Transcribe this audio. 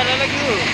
ada lagi.